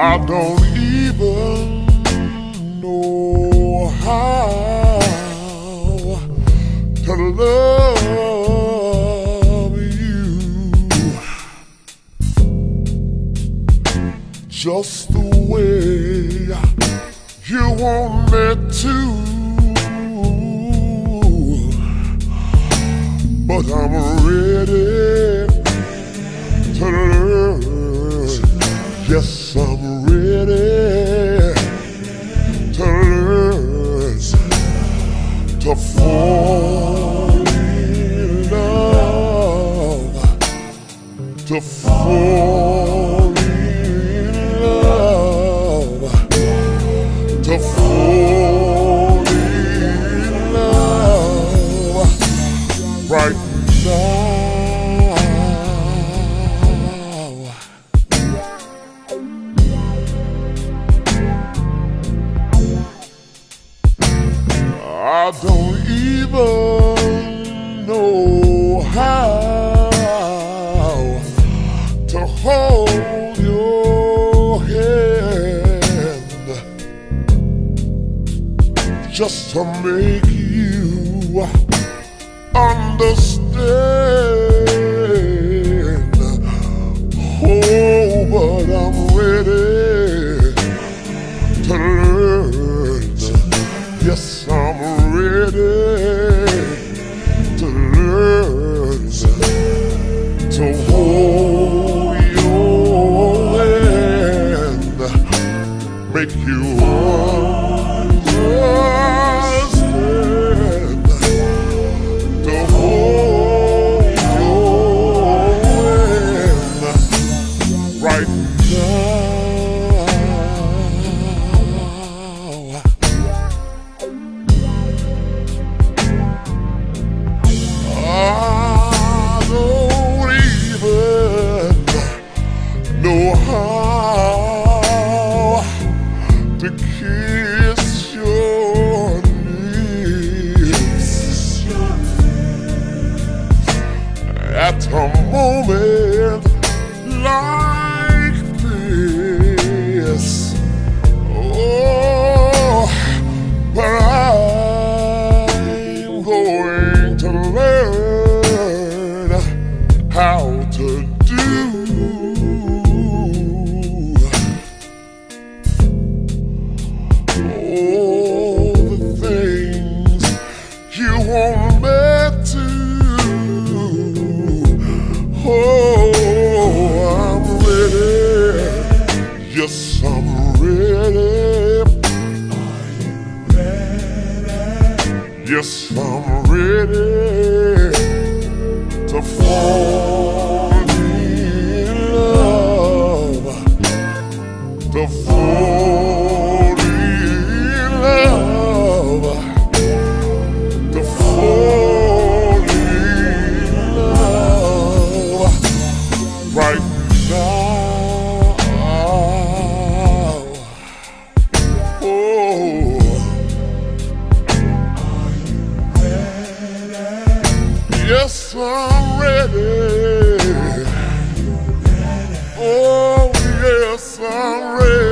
I don't even know how to love you just the way you want me to. But I'm ready to learn. Yes, I'm to fall in love, to fall in love right now. I don't even just to make you understand. Oh, but I'm ready to learn. Yes, I'm ready to learn to hold your hand, make you know how to kiss Yes, I'm ready to fall in love. To fall in love. Yes, I'm ready. Oh, yes, I'm ready.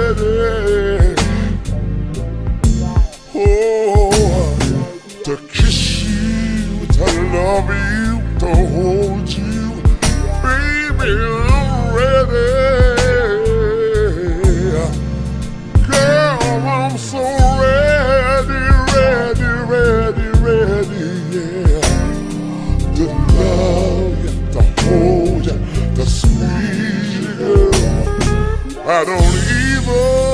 I don't even